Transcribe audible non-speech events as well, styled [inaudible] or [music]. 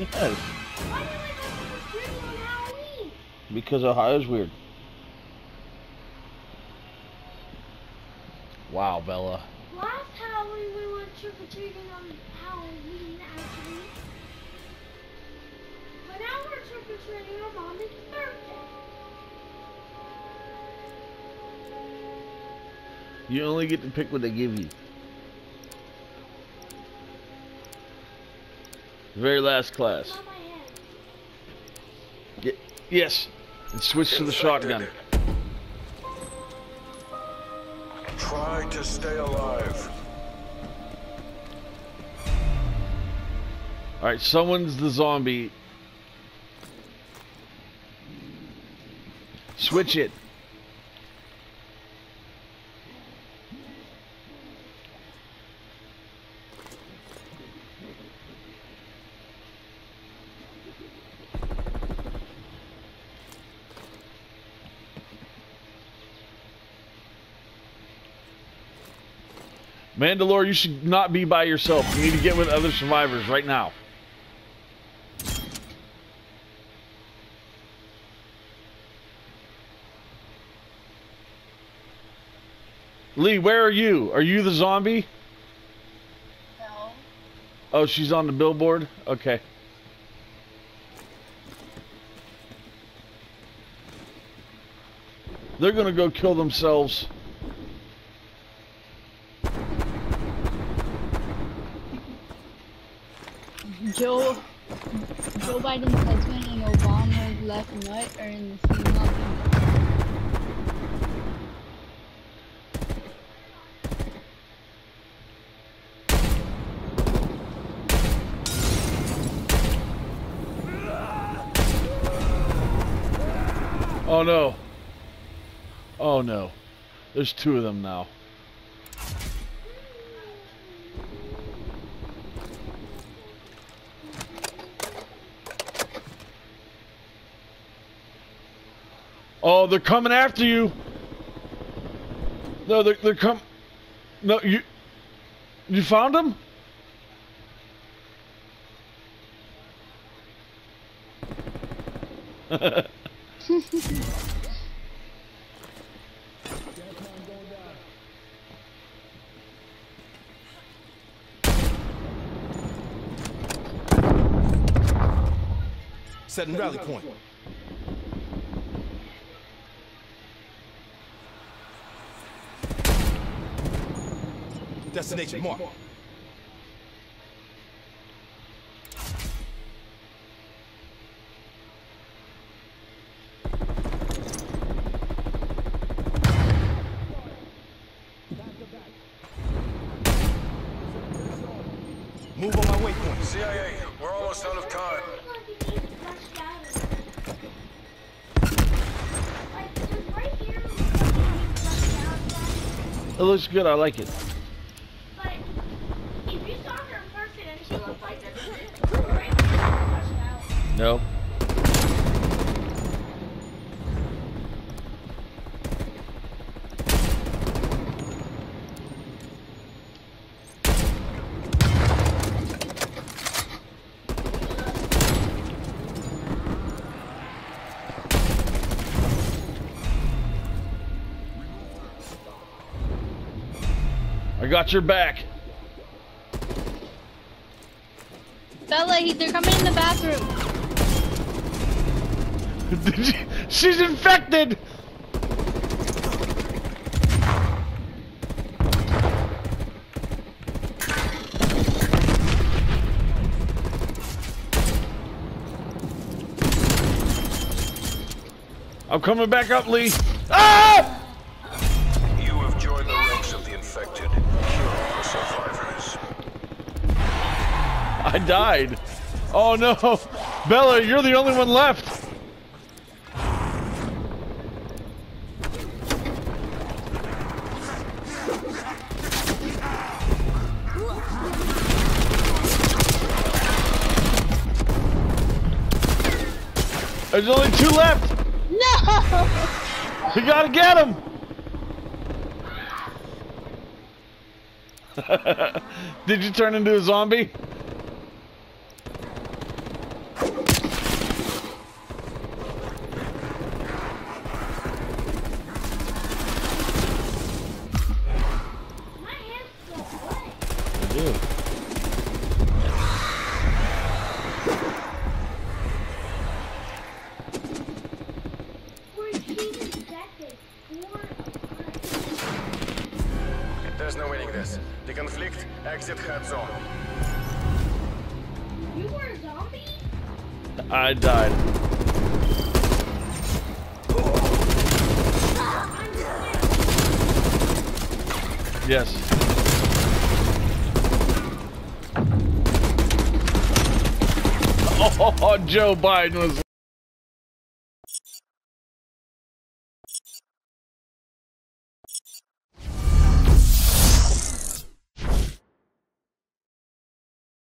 Yes, Why do you like trick or on Halloween? because Ohio's weird. Wow, Bella. Last Halloween we went trick or treating on Halloween actually. But now we're trick or treating on Mommy's birthday. You only get to pick what they give you. Very last class. Head. Yes. And switch to the shotgun. Try to stay alive. All right, someone's the zombie. Switch it. Mandalore, you should not be by yourself. You need to get with other survivors right now. Lee, where are you? Are you the zombie? No. Oh, she's on the billboard? Okay. They're gonna go kill themselves. Joe Joe Biden's husband and Obama's left nut are in the same building. Oh no. Oh no. There's two of them now. Oh, they're coming after you. No, they're they're come. No, you. You found them? Setting rally point. Destination mark. Move on my waypoint. CIA, we're almost out of time. Look like it needs fleshed out. Like, just right here, looks like it needs fleshed out, It looks good. I like it. But if you saw her in person and she looked like this, right here, fleshed I got your back. Bella, he, they're coming in the bathroom. [laughs] She's infected. I'm coming back up, Lee. Ah! You have joined the ranks of the infected. The survivors. I died. Oh no. [laughs] Bella, you're the only one left. There's only two left. No! [laughs] We gotta get him. [laughs] Did you turn into a zombie? There's no winning this. The conflict, exit head zone. You were a zombie? I died. I'm Yes. [laughs] Oh, Joe Biden was